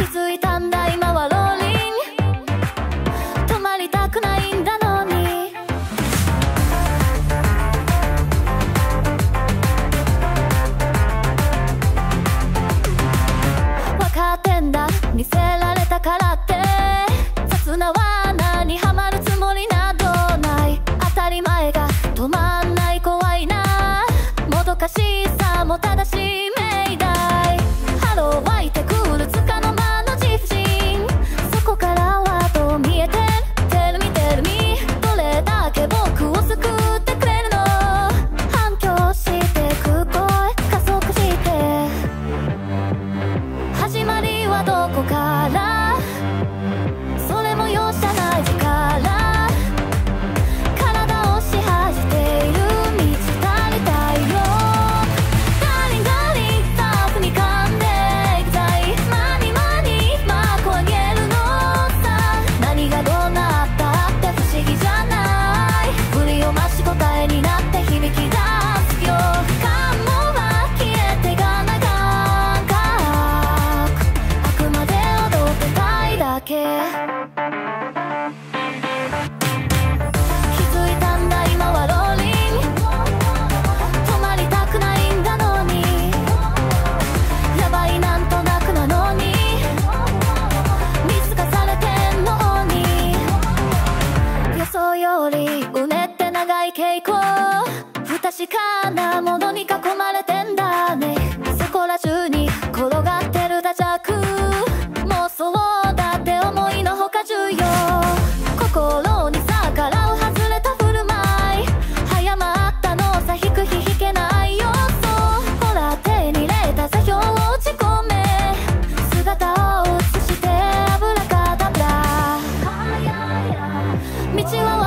気づいたんだ今はローリン止まりたくないんだのに。分かってんだ見せられたからって。雑な罠にはまるつもりなどない。当たり前が止まんない怖いな。もどかしさも正しいよりうねって長い傾向。不確かなものに囲まれてんだね。そこら中に転がってる打着妄想だって思いのほか重要。心に逆らう外れた振る舞い。早まったのさ引く日引けない要素。ほら手に入れた座標を打ち込め。姿を映してアブラ。カダブラ道は